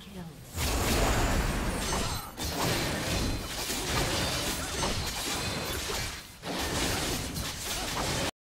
Kills.